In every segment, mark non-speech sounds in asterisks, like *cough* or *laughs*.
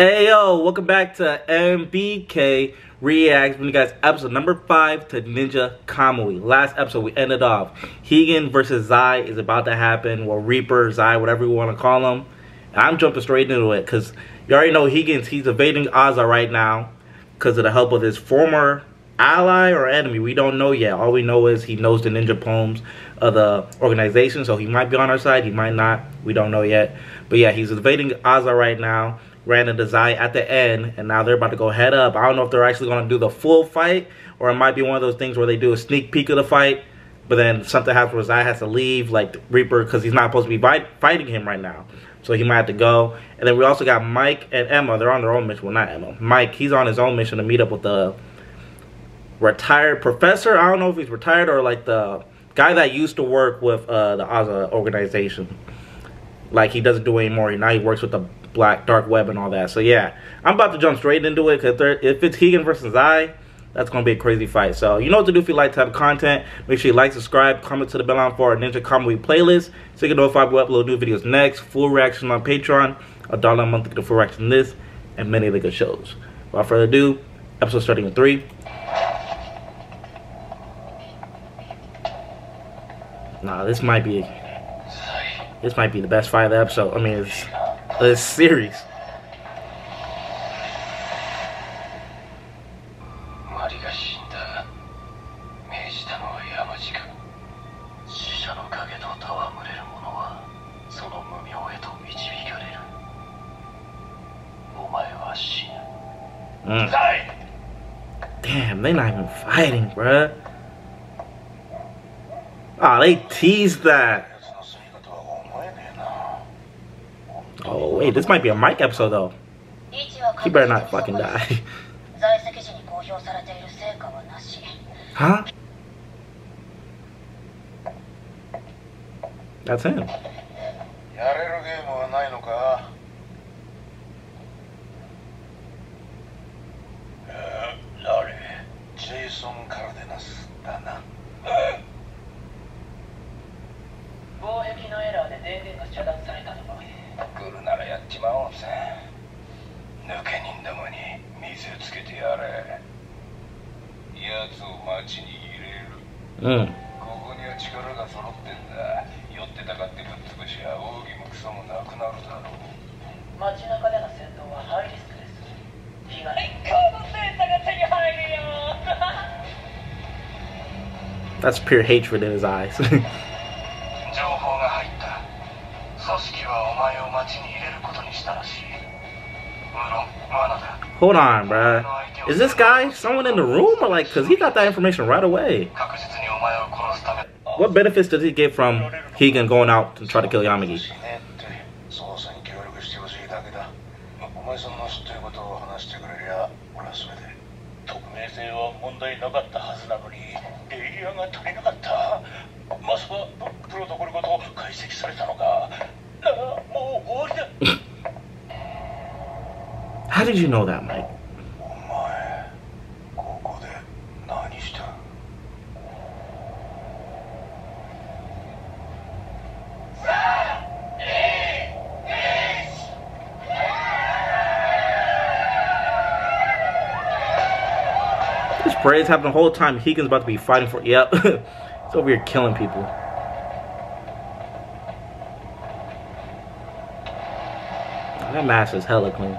Hey yo, welcome back to MBK Reacts. Bring you guys episode number five to Ninja Kamui. Last episode we ended off. Higan versus Zai is about to happen. Well, Reaper, Zai, whatever you want to call him. And I'm jumping straight into it because you already know Higan's he's evading Aza right now because of the help of his former ally or enemy. We don't know yet. All we know is he knows the ninja poems of the organization, so he might be on our side. He might not. We don't know yet. But yeah, he's evading Aza right now ran into Zai at the end, and now they're about to go head up. I don't know if they're actually going to do the full fight, or it might be one of those things where they do a sneak peek of the fight, but then something happens where Zai has to leave, like Reaper, because he's not supposed to be fight fighting him right now. So he might have to go. And then we also got Mike and Emma. They're on their own mission. Well, not Emma. Mike, he's on his own mission to meet up with the retired professor. I don't know if he's retired or like the guy that used to work with uh, the Aza organization. Like he doesn't do anymore. Now he works with the black dark web and all that. So yeah, I'm about to jump straight into it because if it's Higan versus I, that's gonna be a crazy fight. So you know what to do if you like type of content. Make sure you like, subscribe, comment to the bell on for our Ninja Kamui playlist so you can if I upload new videos next. Full reaction on Patreon, a dollar a month to get a full reaction this and many other good shows. Without further ado, episode starting in three. Nah, this might be this might be the best fight of the episode. I mean, it's this series. Mm. Damn, they not even fighting, bruh. Oh, they teased that. Oh, wait, this might be a Mike episode, though. He better not fucking die. *laughs* huh? That's him. け人どもに水つけてやれ。奴を町に入れる。うん。ここには力が揃ってんだ。酔ってたかってぶっ潰しゃ奥義もクソもなくなるだろう。街中での戦闘はハイリスクです。被害このデータが手に入るよ。*laughs* That's pure hatred in his eyes. *laughs* 情報が入った。組織はお前を町に入れることにしたらしい Hold on, bruh. Is this guy someone in the room or like, cause he got that information right away? What benefits does he get from Higan going out to try to kill Yamagi? *laughs* *laughs* How did you know that, Mike? This parade's happening the whole time. Higan's about to be fighting for. Yep. *laughs* He's over here killing people. That mask is hella clean.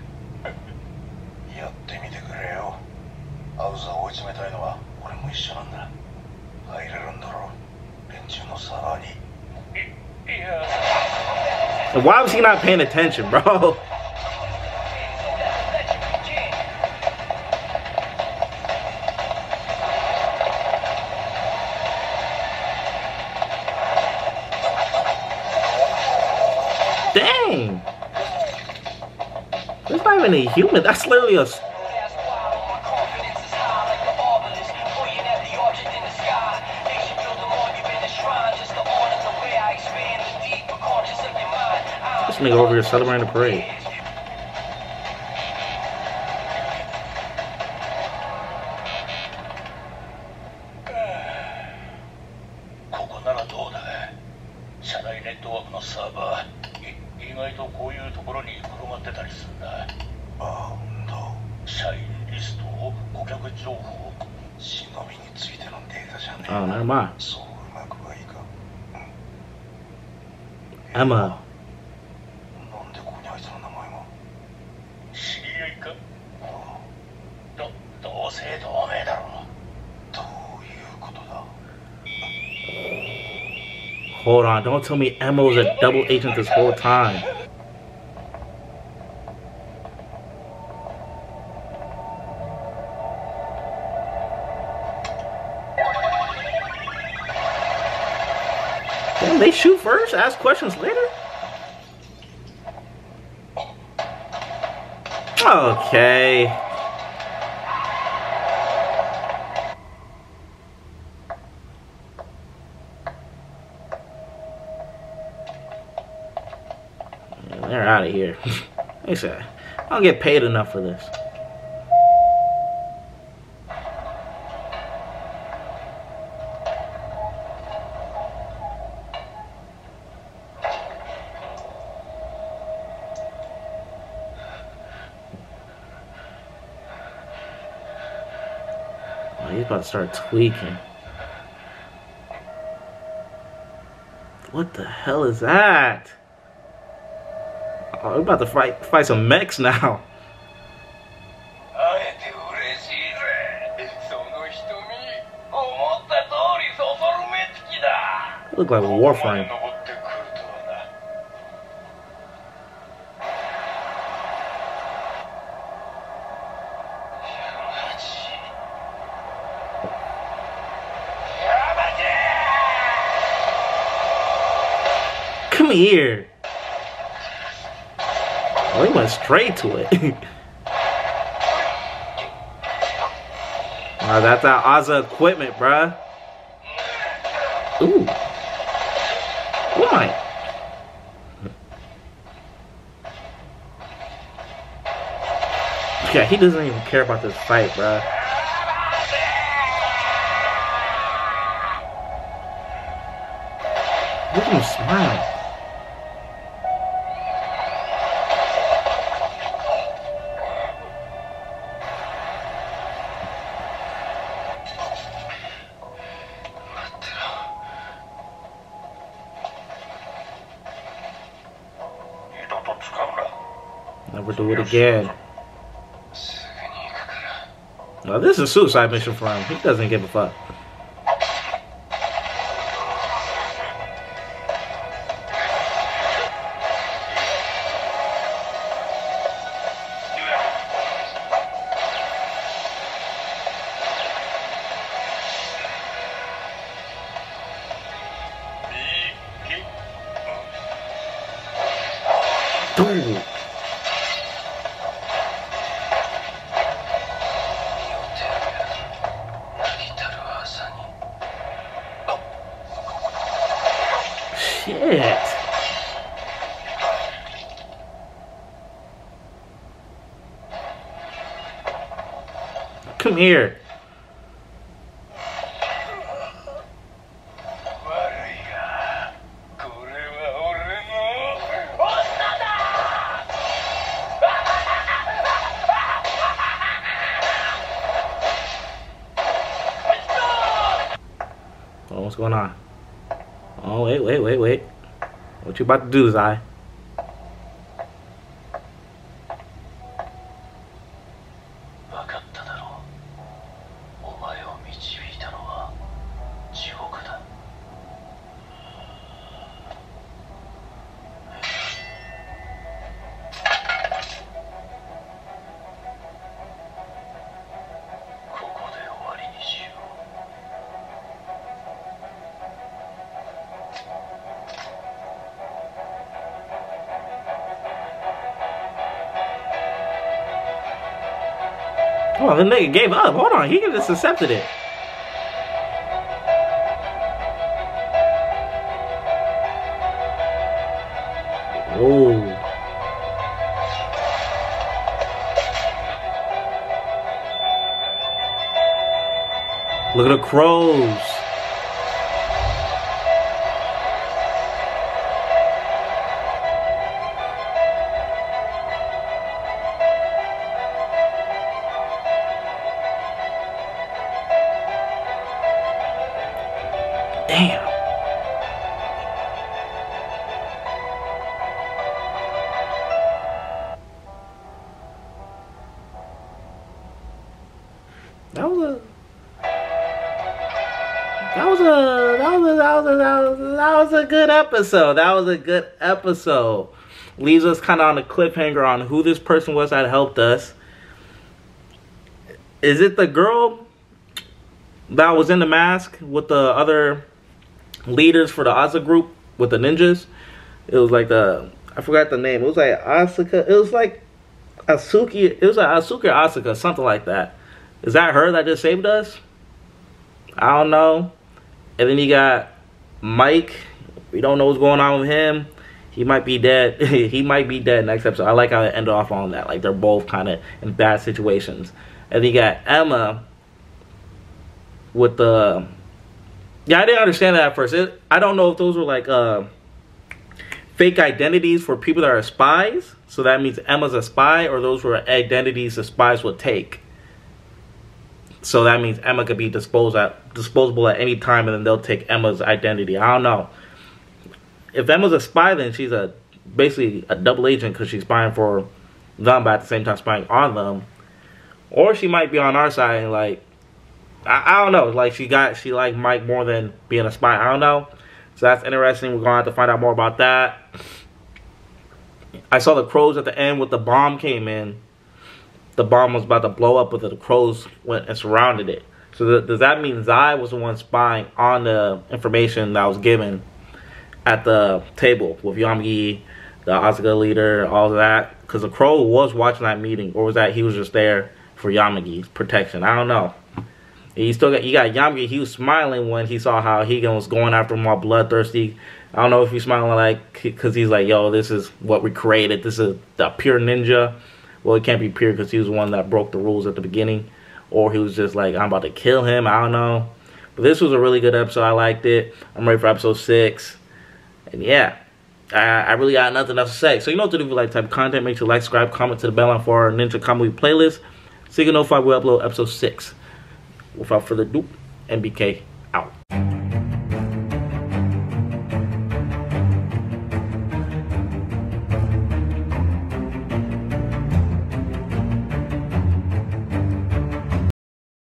And why was he not paying attention, bro? Dang! That's not even a human, that's literally a This nigga over here celebrating the parade. ここ同姓同名だろどういうことだ Hold on. Don't tell me Emma was a double agent this whole time. Damn, they shoot first, ask questions later? Okay. They're out of here. *laughs* They said, I don't get paid enough for this. He's about to start tweaking. What the hell is that? I'm about to fight fight some mechs now. *laughs* Look like a Warframe. Come here. He went straight to it. *laughs* that's that Ozza equipment, bruh. Ooh. Oh my. Yeah, he doesn't even care about this fight, bruh. Look at him smile. Again. Now this is a suicide mission for him. He doesn't give a fuck. Dude. Here. What's going on? Oh, wait, wait, wait, wait. What you about to do, Zai? Oh, the nigga gave up. Hold on, he just accepted it. Oh. Look at the crows. That was a that was a that was a that was a that was a, good episode. That was a good episode. Leaves us kind of on a cliffhanger on who this person was that helped us. Is it the girl that was in the mask with the other leaders for the Asa group with the ninjas? It was like the I forgot the name. It was like Asuka. It was like Asuki. It was like Asuka Asuka, something like that. Is that her that just saved us? I don't know. And then you got Mike. We don't know what's going on with him. He might be dead. *laughs* he might be dead next episode. I like how it ended off on that. Like they're both kind of in bad situations. And then you got Emma with the. Yeah, I didn't understand that at first. It, I don't know if those were like uh, fake identities for people that are spies. So that means Emma's a spy, or those were identities the spies would take. So that means Emma could be disposed at, disposable at any time, and then they'll take Emma's identity. I don't know. If Emma's a spy, then she's a basically a double agent because she's spying for them, but at the same time spying on them. Or she might be on our side and like I, I don't know. Like she got she liked Mike more than being a spy. I don't know. So that's interesting. We're gonna have to find out more about that. I saw the crows at the end with the bomb came in the bomb was about to blow up, but the crows went and surrounded it. So th does that mean Zai was the one spying on the information that was given at the table with Yamagi, the Asuka leader, all of that? Because the crow was watching that meeting, or was that he was just there for Yamagi's protection? I don't know. He still got you got Yamagi. He was smiling when he saw how Higan was going after him all bloodthirsty. I don't know if he's smiling like because he's like, "Yo, this is what we created. This is the pure ninja." Well, it can't be pure because he was the one that broke the rules at the beginning, or he was just like, I'm about to kill him. I don't know. But this was a really good episode. I liked it. I'm ready for episode six. And yeah, I, I really got nothing else to say. So you know what to do if you like type content. Make sure to like, subscribe, comment to the bell on for our Ninja Kamui playlist. So you can notify we upload episode six. Without further ado, MBK out.